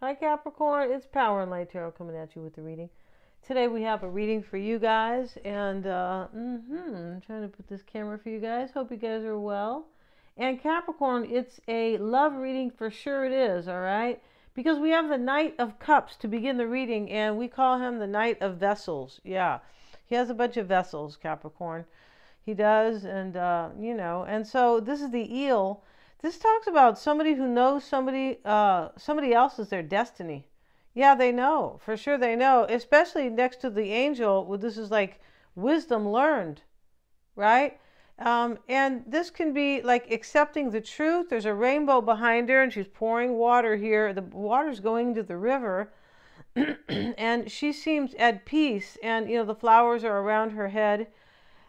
Hi, Capricorn. It's Power and Light Tarot coming at you with the reading. Today we have a reading for you guys, and uh, mm-hmm, I'm trying to put this camera for you guys. Hope you guys are well. And Capricorn, it's a love reading for sure. It is all right because we have the Knight of Cups to begin the reading, and we call him the Knight of Vessels. Yeah, he has a bunch of vessels, Capricorn. He does, and uh, you know, and so this is the eel this talks about somebody who knows somebody uh, somebody else is their destiny. Yeah, they know. For sure they know. Especially next to the angel, this is like wisdom learned, right? Um, and this can be like accepting the truth. There's a rainbow behind her, and she's pouring water here. The water's going to the river, and she seems at peace. And you know the flowers are around her head,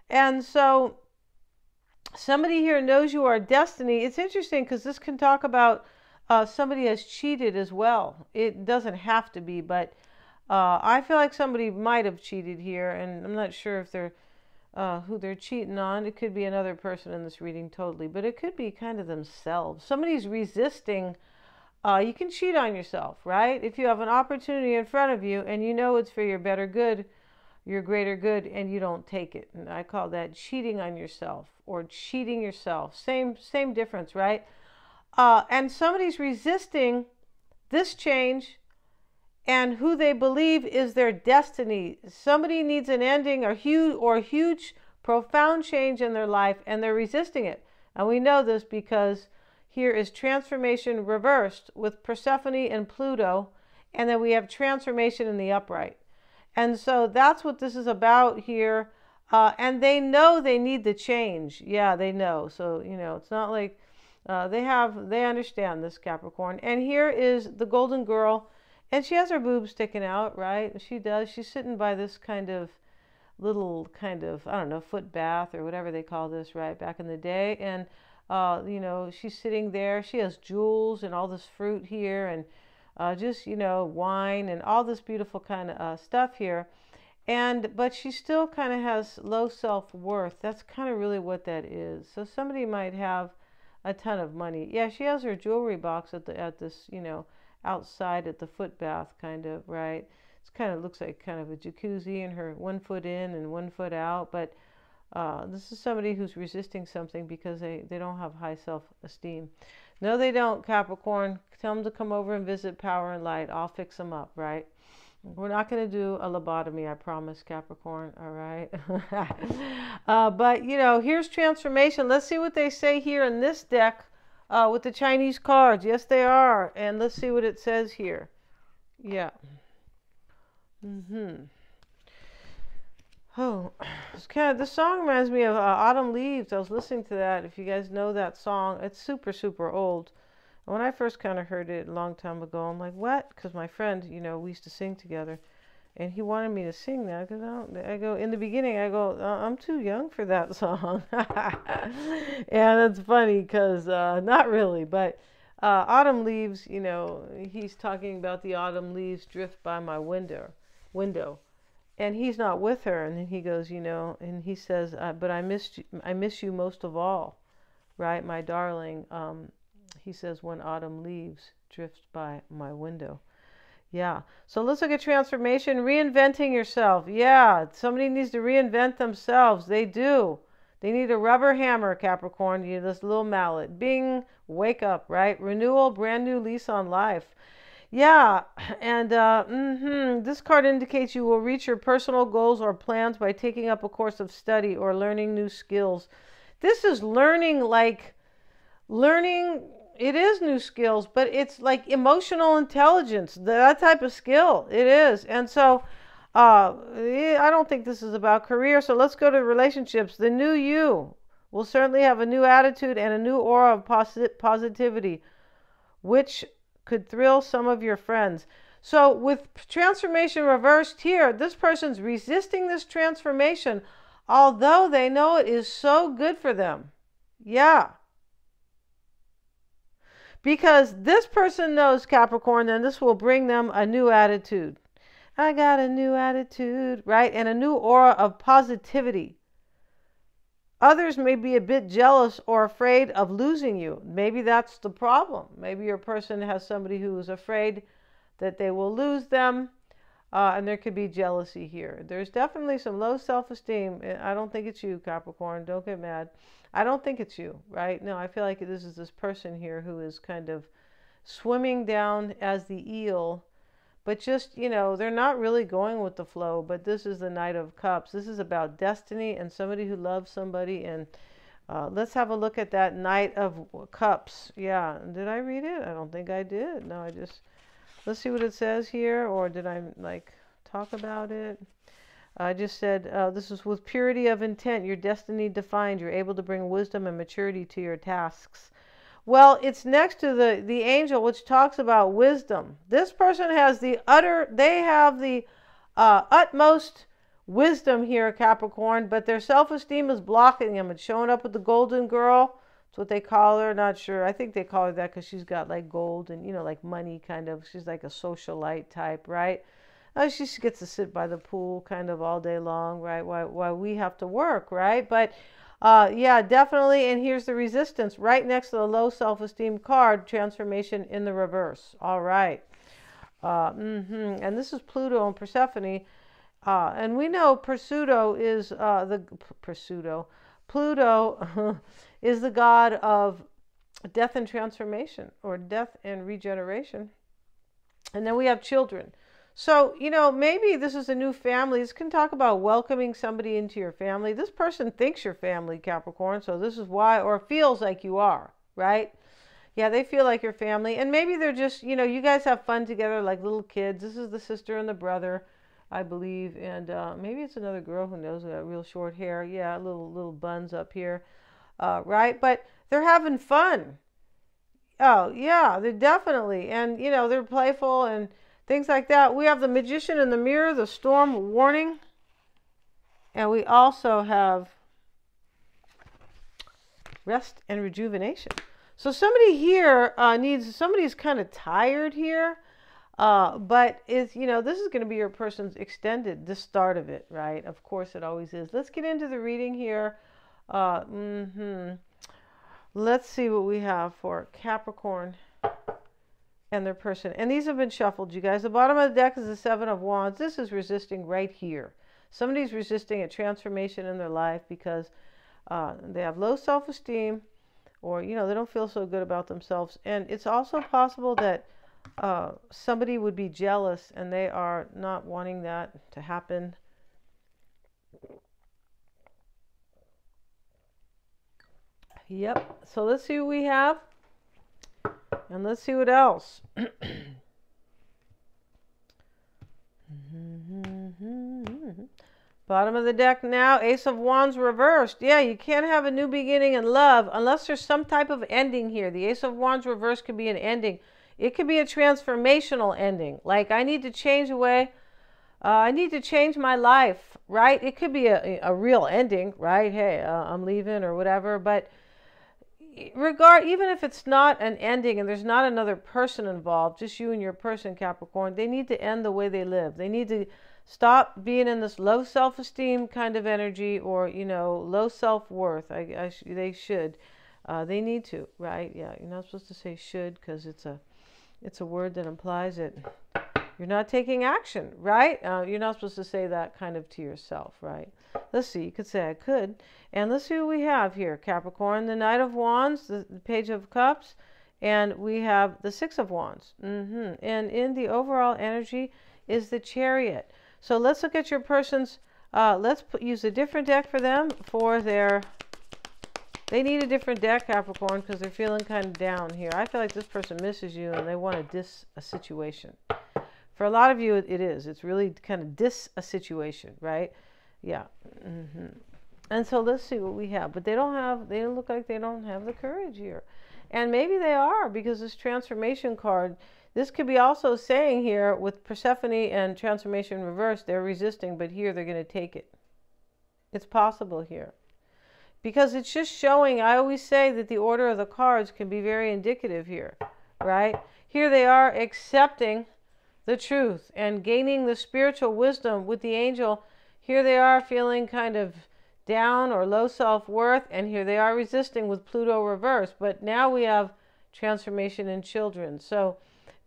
and so somebody here knows you are destiny. It's interesting because this can talk about uh, somebody has cheated as well. It doesn't have to be, but uh, I feel like somebody might have cheated here, and I'm not sure if they're uh, who they're cheating on. It could be another person in this reading, totally, but it could be kind of themselves. Somebody's resisting. Uh, you can cheat on yourself, right? If you have an opportunity in front of you and you know it's for your better good, your greater good, and you don't take it. And I call that cheating on yourself or cheating yourself. Same same difference, right? Uh, and somebody's resisting this change and who they believe is their destiny. Somebody needs an ending or huge or huge profound change in their life and they're resisting it. And we know this because here is transformation reversed with Persephone and Pluto and then we have transformation in the upright. And so that's what this is about here. Uh, and they know they need the change. Yeah, they know. So, you know, it's not like uh, they have, they understand this Capricorn. And here is the golden girl. And she has her boobs sticking out, right? She does. She's sitting by this kind of little kind of, I don't know, foot bath or whatever they call this, right? Back in the day. And, uh, you know, she's sitting there. She has jewels and all this fruit here and uh, just, you know, wine and all this beautiful kind of uh, stuff here and but she still kind of has low self-worth. That's kind of really what that is. So somebody might have a ton of money. Yeah she has her jewelry box at the at this you know outside at the foot bath kind of right? It's kind of looks like kind of a jacuzzi and her one foot in and one foot out. But uh, this is somebody who's resisting something because they, they don't have high self-esteem. No they don't capricorn. Tell them to come over and visit power and light. I'll fix them up right we're not going to do a lobotomy, I promise, Capricorn. All right. uh, but, you know, here's transformation. Let's see what they say here in this deck uh, with the Chinese cards. Yes, they are. And let's see what it says here. Yeah. Mm-hmm. Oh, it's kind of, the song reminds me of uh, Autumn Leaves. I was listening to that. If you guys know that song, it's super, super old when I first kind of heard it a long time ago, I'm like, what? Because my friend, you know, we used to sing together, and he wanted me to sing that. Because I, I, go in the beginning, I go, uh, I'm too young for that song, and it's funny because uh, not really, but uh, autumn leaves. You know, he's talking about the autumn leaves drift by my window, window, and he's not with her, and then he goes, you know, and he says, uh, but I missed, you, I miss you most of all, right, my darling. Um, he says, when autumn leaves drift by my window. Yeah. So let's look at transformation. Reinventing yourself. Yeah. Somebody needs to reinvent themselves. They do. They need a rubber hammer, Capricorn. You this little mallet. Bing. Wake up, right? Renewal, brand new lease on life. Yeah. And uh, mm-hmm, this card indicates you will reach your personal goals or plans by taking up a course of study or learning new skills. This is learning like learning it is new skills, but it's like emotional intelligence, that type of skill. It is. And so uh, I don't think this is about career. So let's go to relationships. The new you will certainly have a new attitude and a new aura of posit- positivity, which could thrill some of your friends. So, with transformation reversed here, this person's resisting this transformation, although they know it is so good for them. Yeah. Because this person knows Capricorn, and this will bring them a new attitude. I got a new attitude, right? And a new aura of positivity. Others may be a bit jealous or afraid of losing you. Maybe that's the problem. Maybe your person has somebody who is afraid that they will lose them. Uh, and there could be jealousy here. There's definitely some low self esteem. I don't think it's you, Capricorn. Don't get mad. I don't think it's you, right? No, I feel like this is this person here who is kind of swimming down as the eel, but just, you know, they're not really going with the flow. But this is the Knight of Cups. This is about destiny and somebody who loves somebody. And uh, let's have a look at that Knight of Cups. Yeah, did I read it? I don't think I did. No, I just let's see what it says here, or did I like talk about it? I just said uh, this is with purity of intent, your destiny defined. You're able to bring wisdom and maturity to your tasks. Well, it's next to the the angel, which talks about wisdom. This person has the utter. They have the uh, utmost wisdom here, Capricorn, but their self esteem is blocking them. It's showing up with the golden girl That's what they call her. Not sure. I think they call her that because she's got like gold and you know like money kind of. She's like a socialite type, right? Uh, she gets to sit by the pool kind of all day long, right? While while we have to work, right? But uh, yeah, definitely. And here's the resistance right next to the low self-esteem card. Transformation in the reverse. All right. Uh, mm-hmm. And this is Pluto and Persephone. Uh, and we know Pursudo is uh, the Pursudo. Pluto is the god of death and transformation or death and regeneration. And then we have children. So, you know, maybe this is a new family. This can talk about welcoming somebody into your family. This person thinks you're family, Capricorn, so this is why, or feels like you are, right? Yeah, they feel like your family. And maybe they're just, you know, you guys have fun together like little kids. This is the sister and the brother, I believe. And uh, maybe it's another girl who knows got real short hair. Yeah, little little buns up here uh, right? But they're having fun. Oh, yeah, they're definitely. And, you know, they're playful and things like that. We have the magician in the mirror, the storm warning. And we also have rest and rejuvenation. So somebody here uh, needs, somebody's kind of tired here. Uh, but is you know this is going to be your person's extended the start of it right of course it always is let's get into the reading here uh, mm-hmm. Let's see what we have for Capricorn and their person. And these have been shuffled, you guys. The bottom of the deck is the Seven of Wands. This is resisting right here. Somebody's resisting a transformation in their life because uh, they have low self-esteem or, you know, they don't feel so good about themselves. And it's also possible that uh, somebody would be jealous and they are not wanting that to happen. Yep. So let's see what we have. And let's see what else. Bottom of the deck now, Ace of Wands reversed. Yeah, you can't have a new beginning in love unless there's some type of ending here. The Ace of Wands reversed could be an ending. It could be a transformational ending. Like, I need to change the way, uh, I need to change my life, right? It could be a, a real ending, right? Hey, uh, I'm leaving or whatever. But regard even if it's not an ending and there's not another person involved just you and your person capricorn they need to end the way they live. They need to stop being in this low self-esteem kind of energy or you know low self-worth. I, I they should. Uh, they need to right? Yeah you're not supposed to say should because it's a it's a word that implies it you're not taking action right uh, you're not supposed to say that kind of to yourself right let's see you could say i could and let's see what we have here Capricorn, the Knight of Wands, the, the Page of Cups, and we have the Six of Wands. Mm-hmm. And in the overall energy is the Chariot. So let's look at your person's, uh, let's put, use a different deck for them for their, they need a different deck, Capricorn, because they're feeling kind of down here. I feel like this person misses you and they want to dis a situation. For a lot of you, it is. It's really kind of dis a situation, right? Yeah. Mm-hmm. And so let's see what we have. But they don't have, they don't look like they don't have the courage here. And maybe they are because this transformation card, this could be also saying here with Persephone and transformation reverse, they're resisting, but here they're going to take it. It's possible here. Because it's just showing, I always say that the order of the cards can be very indicative here, right? Here they are accepting the truth and gaining the spiritual wisdom with the angel. Here they are feeling kind of down or low self worth, and here they are resisting with Pluto reverse. But now we have transformation in children. So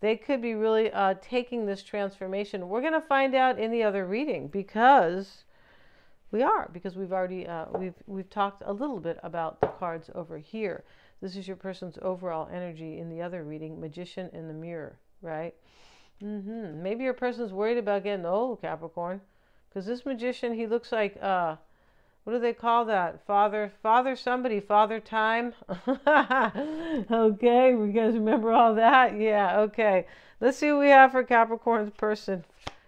they could be really uh, taking this transformation. We're going to find out in the other reading because we are because we've already uh, we've we've talked a little bit about the cards over here. This is your person's overall energy in the other reading, Magician in the Mirror, right? Mm-hmm. Maybe your person's worried about getting old, Capricorn, because this magician he looks like uh, what do they call that? Father, father, somebody, father time. okay, you guys remember all that? Yeah, okay. Let's see what we have for Capricorn's person.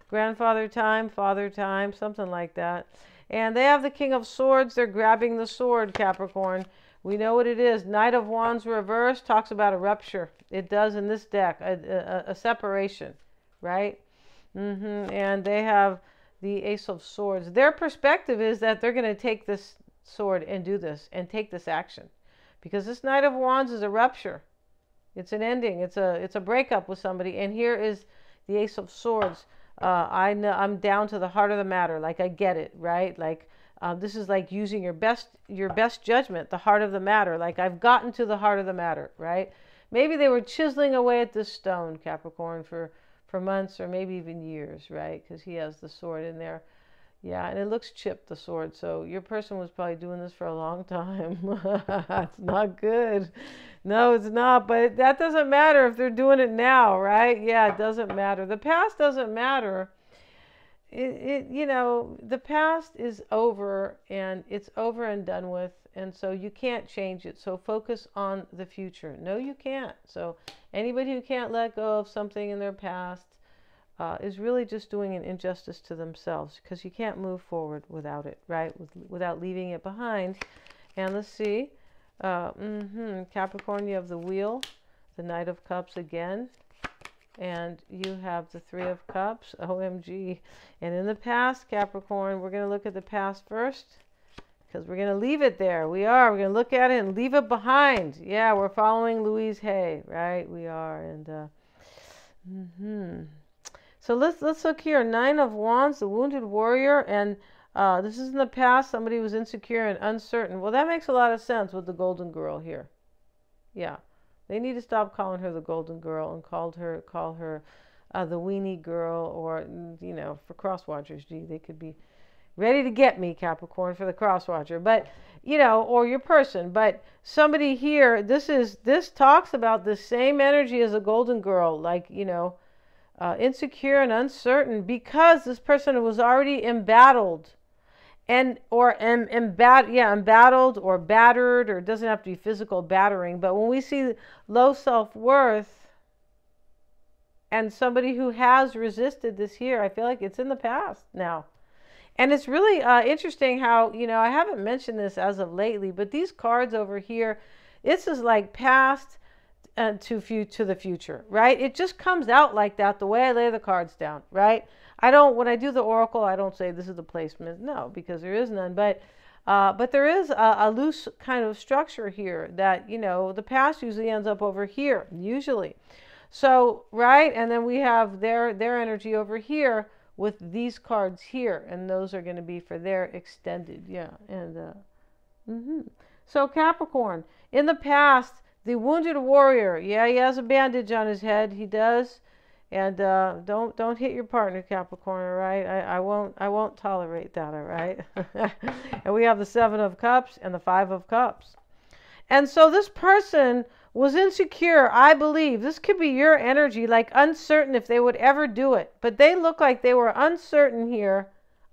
Grandfather time, father time, something like that. And they have the King of Swords. They're grabbing the sword, Capricorn. We know what it is. Knight of Wands reversed talks about a rupture. It does in this deck, a, a, a separation, right? Mm-hmm. And they have the Ace of Swords. Their perspective is that they're going to take this sword and do this and take this action. Because this Knight of Wands is a rupture. It's an ending. It's a it's a breakup with somebody. And here is the Ace of Swords. Uh, I know I'm down to the heart of the matter. Like I get it, right? Like um, this is like using your best your best judgment, the heart of the matter. Like I've gotten to the heart of the matter, right? Maybe they were chiseling away at this stone, Capricorn, for for months or maybe even years, right? Because he has the sword in there. Yeah, and it looks chipped, the sword. So your person was probably doing this for a long time. it's not good. No, it's not. But that doesn't matter if they're doing it now, right? Yeah, it doesn't matter. The past doesn't matter it, it you know the past is over and it's over and done with and so you can't change it. So focus on the future. No you can't. So anybody who can't let go of something in their past uh, is really just doing an injustice to themselves because you can't move forward without it right? With, without leaving it behind. And let's see uh, mm-hmm, capricorn you have the wheel the knight of cups again and you have the Three of Cups, OMG. And in the past, Capricorn, we're going to look at the past first because we're going to leave it there. We are. We're going to look at it and leave it behind. Yeah, we're following Louise Hay, right? We are. And, uh, mm-hmm. So let's let's look here. Nine of Wands, the Wounded Warrior, and uh, this is in the past. Somebody was insecure and uncertain. Well, that makes a lot of sense with the Golden Girl here. Yeah. They need to stop calling her the golden girl and called her call her uh, the weenie girl or you know for crosswatchers. Gee, they could be ready to get me Capricorn for the cross watcher, but you know or your person. But somebody here, this is this talks about the same energy as a golden girl, like you know. Uh, insecure and uncertain because this person was already embattled and or em, embat yeah embattled or battered or it doesn't have to be physical battering but when we see low self-worth and somebody who has resisted this here i feel like it's in the past now. And it's really uh, interesting how you know i haven't mentioned this as of lately but these cards over here this is like past uh, to to the future right? It just comes out like that the way i lay the cards down right I don't when I do the oracle, I don't say this is the placement. No, because there is none. But uh, but there is a, a, loose kind of structure here that you know the past usually ends up over here usually. So right, and then we have their their energy over here with these cards here, and those are going to be for their extended. Yeah, and uh, mm-hmm. so Capricorn in the past, the wounded warrior. Yeah, he has a bandage on his head. He does. And uh, don't don't hit your partner, Capricorn. All right, I, I won't I won't tolerate that. All right. and we have the Seven of Cups and the Five of Cups. And so this person was insecure. I believe this could be your energy, like uncertain if they would ever do it. But they look like they were uncertain here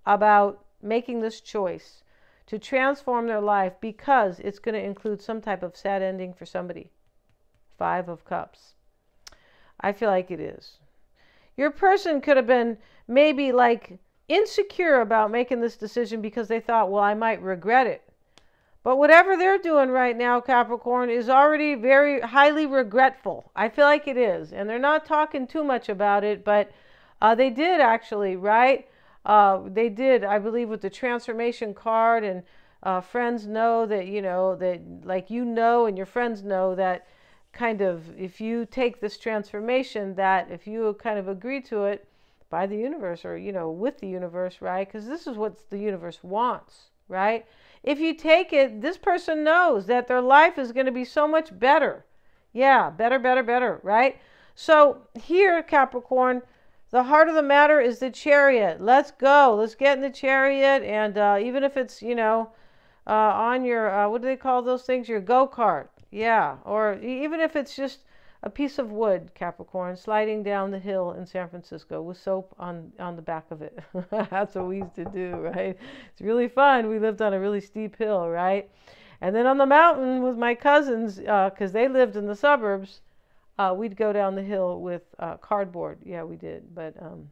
about making this choice to transform their life because it's going to include some type of sad ending for somebody. Five of Cups. I feel like it is. Your person could have been maybe like insecure about making this decision because they thought, well, I might regret it. But whatever they're doing right now, Capricorn, is already very highly regretful. I feel like it is. And they're not talking too much about it, but uh, they did actually, right? Uh, they did, I believe, with the transformation card. And uh, friends know that, you know, that like you know, and your friends know that kind of if you take this transformation that if you kind of agree to it by the universe or you know with the universe right because this is what the universe wants right if you take it this person knows that their life is going to be so much better yeah better better better right So here, Capricorn, the heart of the matter is the chariot. Let's go. Let's get in the chariot. And uh, even if it's, you know, uh, on your, uh, what do they call those things? Your go kart. Yeah. Or even if it's just a piece of wood, Capricorn, sliding down the hill in San Francisco with soap on, on the back of it. That's what we used to do, right? It's really fun. We lived on a really steep hill, right? And then on the mountain with my cousins, because uh, they lived in the suburbs, uh, we'd go down the hill with uh, cardboard. Yeah, we did. But um,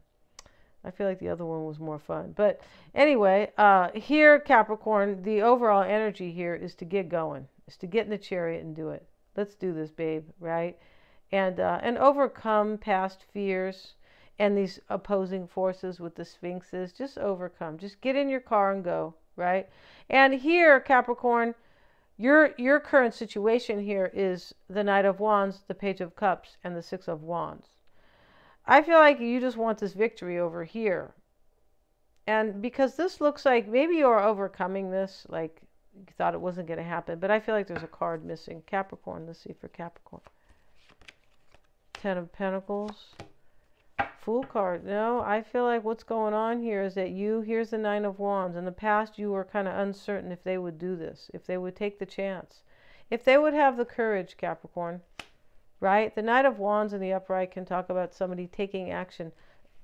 I feel like the other one was more fun. But anyway, uh, here, Capricorn, the overall energy here is to get going, is to get in the chariot and do it. Let's do this, babe, right? and uh, and overcome past fears and these opposing forces with the sphinxes. Just overcome. Just get in your car and go right? And here capricorn your your current situation here is the knight of wands the page of cups and the six of wands. I feel like you just want this victory over here. And because this looks like maybe you're overcoming this like you thought it wasn't going to happen but i feel like there's a card missing capricorn let's see for capricorn Ten of Pentacles. Fool card. No, I feel like what's going on here is that you, here's the Nine of Wands. In the past, you were kind of uncertain if they would do this, if they would take the chance, if they would have the courage, Capricorn. Right? The Knight of Wands in the upright can talk about somebody taking action,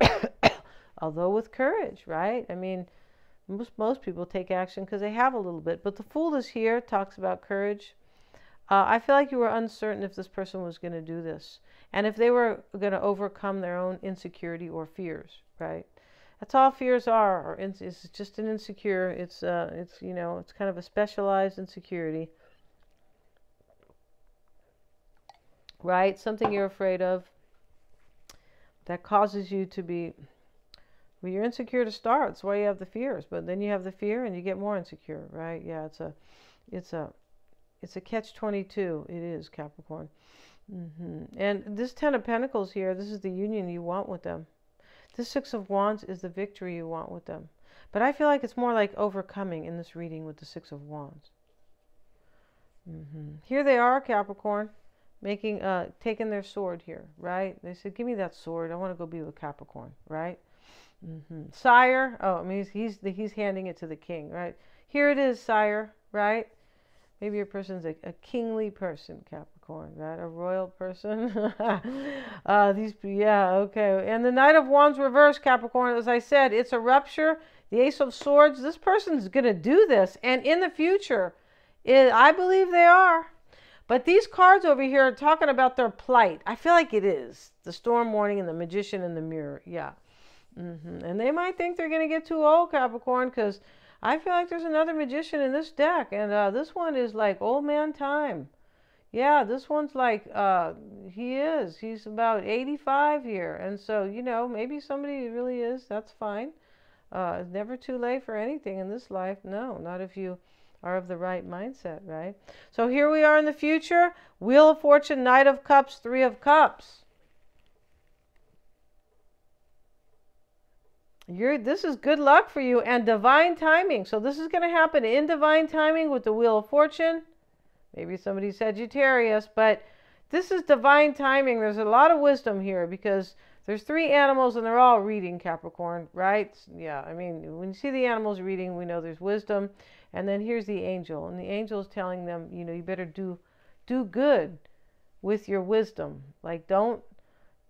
although with courage, right? I mean, most, most people take action because they have a little bit. But the Fool is here, talks about courage. Uh, I feel like you were uncertain if this person was going to do this and if they were going to overcome their own insecurity or fears, right? That's all fears are. Or it's just an insecure. It's uh, it's you know, it's kind of a specialized insecurity, right? Something you're afraid of that causes you to be. Well, you're insecure to start. That's why you have the fears. But then you have the fear, and you get more insecure, right? Yeah, it's a, it's a, it's a catch twenty two. It is Capricorn. Mm-hmm. And this Ten of Pentacles here, this is the union you want with them. This Six of Wands is the victory you want with them. But I feel like it's more like overcoming in this reading with the Six of Wands. Mm-hmm. Here they are, Capricorn, making, uh, taking their sword here, right? They said, "Give me that sword. I want to go be with Capricorn," right? Mm-hmm. Sire. Oh, I mean, he's he's, he's handing it to the king, right? Here it is, sire, right? Maybe your person's a, a kingly person, Capricorn, right? A royal person. uh, these, yeah, okay. And the Knight of Wands reverse, Capricorn, as I said, it's a rupture. The Ace of Swords, this person's going to do this. And in the future, it, I believe they are. But these cards over here are talking about their plight. I feel like it is. The Storm Warning and the Magician and the Mirror. Yeah. Mm-hmm. And they might think they're going to get too old, Capricorn, because I feel like there's another magician in this deck, and uh, this one is like old man time. Yeah, this one's like, uh, he is. He's about 85 here. And so, you know, maybe somebody really is. That's fine. Uh, it's never too late for anything in this life. No, not if you are of the right mindset, right? So here we are in the future. Wheel of Fortune, Knight of Cups, Three of Cups. You're, this is good luck for you and divine timing. So this is going to happen in divine timing with the Wheel of Fortune. Maybe somebody Sagittarius, but this is divine timing. There's a lot of wisdom here because there's three animals and they're all reading Capricorn, right? Yeah, I mean, when you see the animals reading, we know there's wisdom. And then here's the angel, and the angel is telling them, you know, you better do do good with your wisdom. Like don't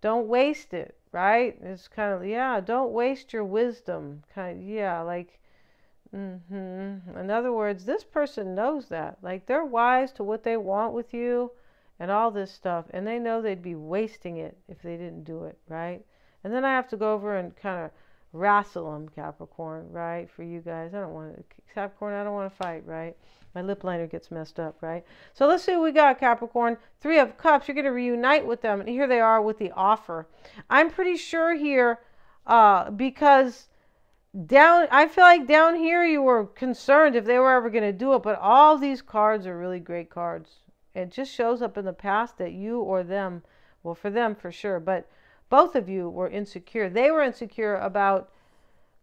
don't waste it right? It's kind of yeah, don't waste your wisdom. Kind of, yeah, like mm-hmm. in other words, this person knows that. Like they're wise to what they want with you and all this stuff, and they know they'd be wasting it if they didn't do it, right? And then I have to go over and kind of them, Capricorn, right? For you guys, I don't want to Capricorn. I don't want to fight, right? My lip liner gets messed up, right? So let's see what we got, Capricorn. Three of Cups. You're going to reunite with them. And here they are with the offer. I'm pretty sure here uh, because down, I feel like down here you were concerned if they were ever going to do it. But all these cards are really great cards. It just shows up in the past that you or them, well, for them for sure, but both of you were insecure. They were insecure about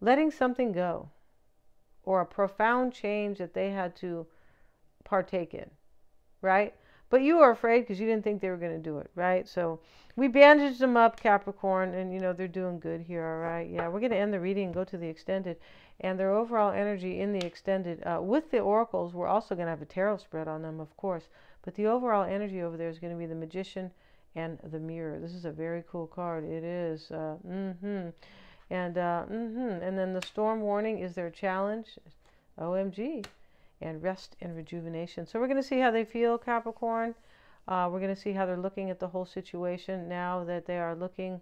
letting something go or a profound change that they had to partake in, right? but you were afraid because you didn't think they were going to do it, right? So we bandaged them up, Capricorn, and you know they're doing good here, all right? Yeah, we're going to end the reading and go to the extended. And their overall energy in the extended, uh, with the oracles, we're also going to have a tarot spread on them, of course. But the overall energy over there is going to be the magician and the mirror. This is a very cool card. It is. Uh, mm-hmm. And uh, mm-hmm. And then the storm warning is their challenge. OMG. And rest and rejuvenation. So we're going to see how they feel, Capricorn. Uh, we're going to see how they're looking at the whole situation now that they are looking.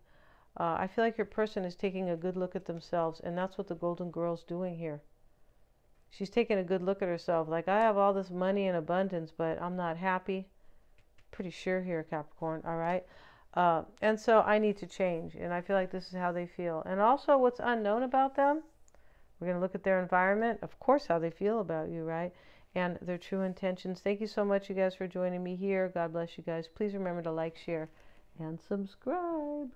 Uh, I feel like your person is taking a good look at themselves, and that's what the Golden Girl's doing here. She's taking a good look at herself. Like, I have all this money in abundance, but I'm not happy. Pretty sure here, Capricorn, all right? Uh, and so I need to change, and I feel like this is how they feel. And also, what's unknown about them, we're going to look at their environment, of course, how they feel about you, right? and their true intentions. Thank you so much, you guys, for joining me here. God bless you guys. Please remember to like, share, and subscribe.